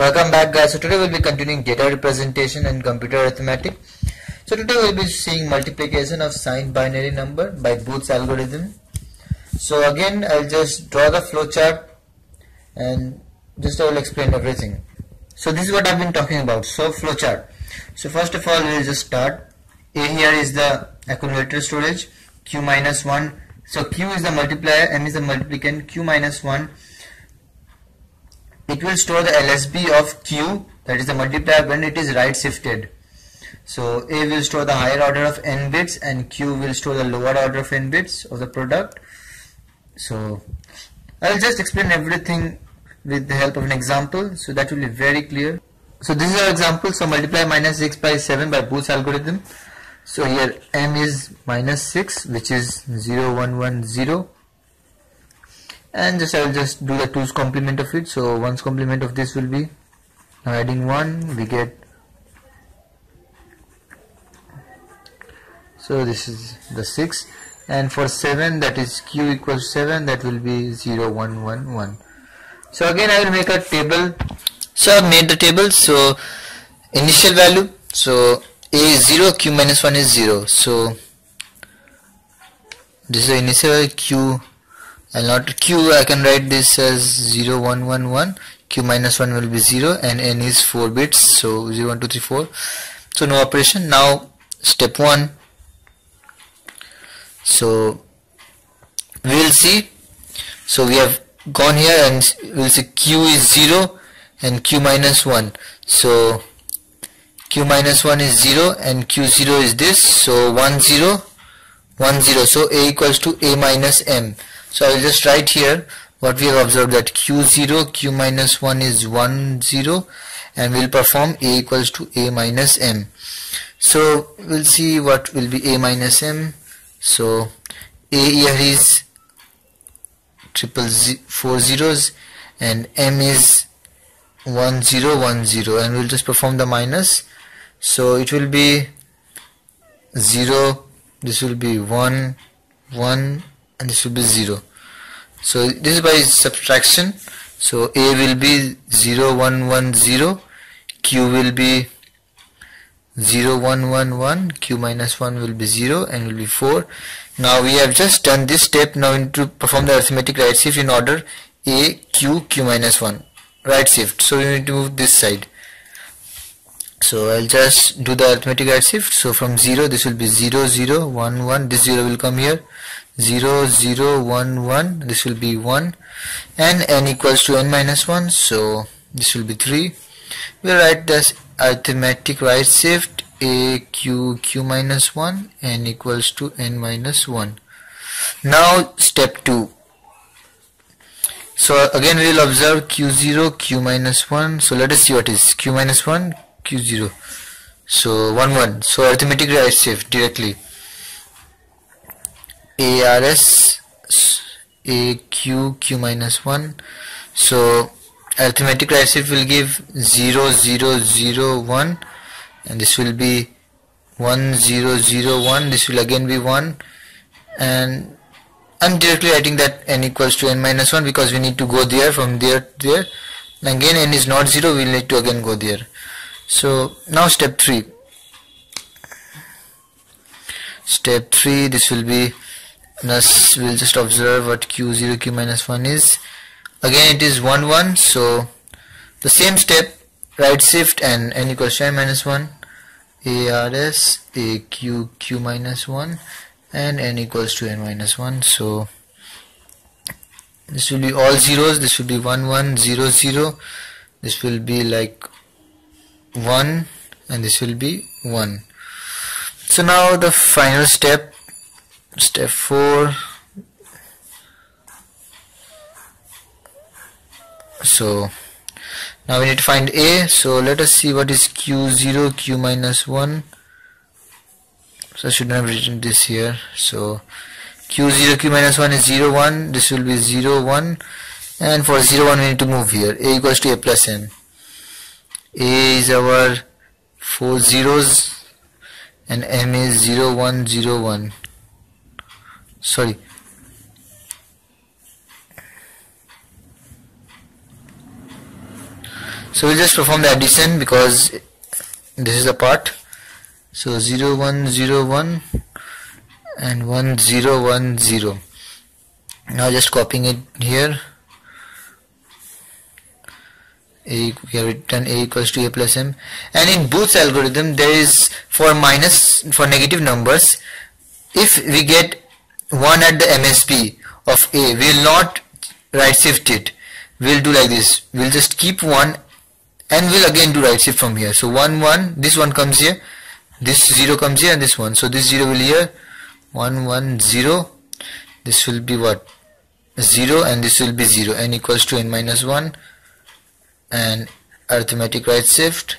Welcome back guys. So today we'll be continuing data representation and computer arithmetic. So today we'll be seeing multiplication of signed binary number by Booth's algorithm. So again I'll just draw the flowchart and just I will explain everything. So this is what I've been talking about. So flowchart. So first of all we'll just start. A here is the accumulator storage. Q minus 1. So Q is the multiplier, M is the multiplicand, Q minus 1 it will store the LSB of Q that is the multiplier when it is right shifted. So A will store the higher order of n bits and Q will store the lower order of n bits of the product. So I will just explain everything with the help of an example so that will be very clear. So this is our example. So multiply minus 6 by 7 by Booth's algorithm. So here m is minus 6 which is 0 1 1 0 and just I will just do the 2's complement of it. So 1's complement of this will be now adding 1 we get so this is the 6 and for 7 that is q equals 7 that will be 0 1 1 1 so again I will make a table. So I have made the table. So initial value. So a is 0 q minus 1 is 0 so this is the initial q and not q I can write this as 0 1 1 1 q minus 1 will be 0 and n is 4 bits so 0 1 2 3 4 so no operation. Now step 1 so we will see. So we have gone here and we will see q is 0 and q minus 1 so q minus 1 is 0 and q0 is this. So 1 0 1 0 so a equals to a minus m so I will just write here what we have observed that q0 q minus 1 is 1 0 and we'll perform a equals to a minus m. So we'll see what will be a minus m. So a here is triple z four zeros and m is 1 0 1 0 and we'll just perform the minus. So it will be 0 this will be 1 1 and this will be 0 so this is by subtraction. So a will be 0 1 1 0 q will be 0 1 1 1 q minus 1 will be 0 and will be 4 now we have just done this step. Now we need to perform the arithmetic right shift in order a q q minus 1 right shift. So we need to move this side. So I'll just do the arithmetic right shift. So from 0 this will be 0 0 1 1 this 0 will come here 0 0 1 1 this will be 1 and n equals to n minus 1 so this will be 3 we'll write this arithmetic right shift a q q minus 1 n equals to n minus 1 now step 2 so again we will observe q0 q minus 1 so let us see what is q minus 1 q0 so 1 1 so arithmetic right shift directly ARS AQ Q minus 1 so arithmetic shift will give 0 0 0 1 and this will be 1 0 0 1 this will again be 1 and I'm directly writing that n equals to n minus 1 because we need to go there from there to there. And again n is not 0 we'll need to again go there. So now step 3 step 3 this will be thus we'll just observe what q0 q minus 1 is. Again it is 1 1 so the same step right shift and n equals to n minus 1 ars aq q minus 1 and n equals to n minus 1 so this will be all zeros. This will be 1 1 0 0 this will be like 1 and this will be 1 so now the final step step 4 so now we need to find a. So let us see what is q0 q minus 1 so I should have written this here. So q0 q minus 1 is 0 1 this will be 0 1 and for 0 1 we need to move here. A equals to a plus n. A is our four zeros and m is 0 1 0 1 sorry. So we'll just perform the addition because this is the part. So 0 1 0 1 and 1 0 1 0 now just copying it here. A, we have written a equals to a plus m. And in Booth's algorithm there is for minus for negative numbers. If we get 1 at the MSB of a we will not right shift it. We'll do like this. We'll just keep 1 and we'll again do right shift from here. So 1 1 this one comes here. This 0 comes here and this one. So this 0 will here. 1 1 0 this will be what? 0 and this will be 0 n equals to n minus 1 and arithmetic right shift.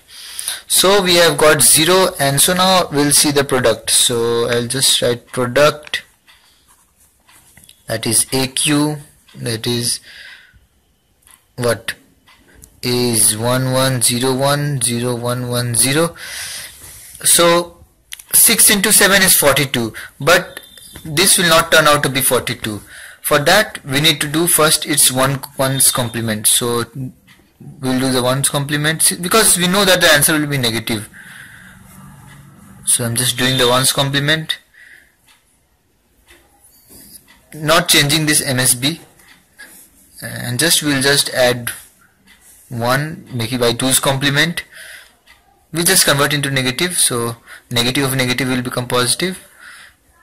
So we have got 0 and so now we'll see the product. So I'll just write product that is AQ that is what? Is 11010110 so 6 into 7 is 42 but this will not turn out to be 42 for that we need to do first its one one's complement. So we'll do the ones complement. Because we know that the answer will be negative. So I'm just doing the ones complement not changing this MSB and just we'll just add 1 make it by 2's complement. We just convert into negative. So negative of negative will become positive.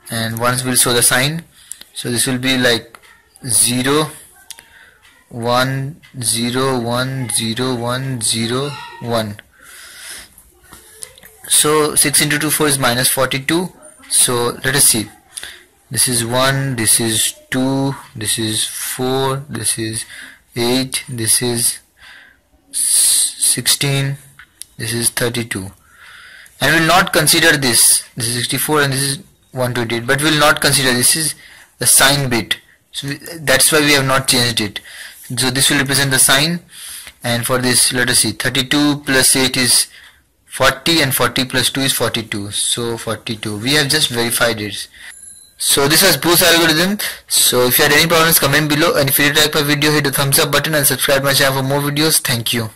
And once we'll show the sign so this will be like 0 one zero one zero one zero one. So 6 into 2 4 is minus 42 so let us see this is 1 this is 2 this is 4 this is 8 this is 16 this is 32 and we will not consider this. This is 64 and this is 128 but we will not consider this is the sign bit. So we, that's why we have not changed it. So this will represent the sign and for this let us see 32 plus 8 is 40 and 40 plus 2 is 42 so 42 we have just verified it so this was Booth's algorithm. So if you had any problems comment below. And if you like my video hit the thumbs up button and subscribe my channel for more videos. Thank you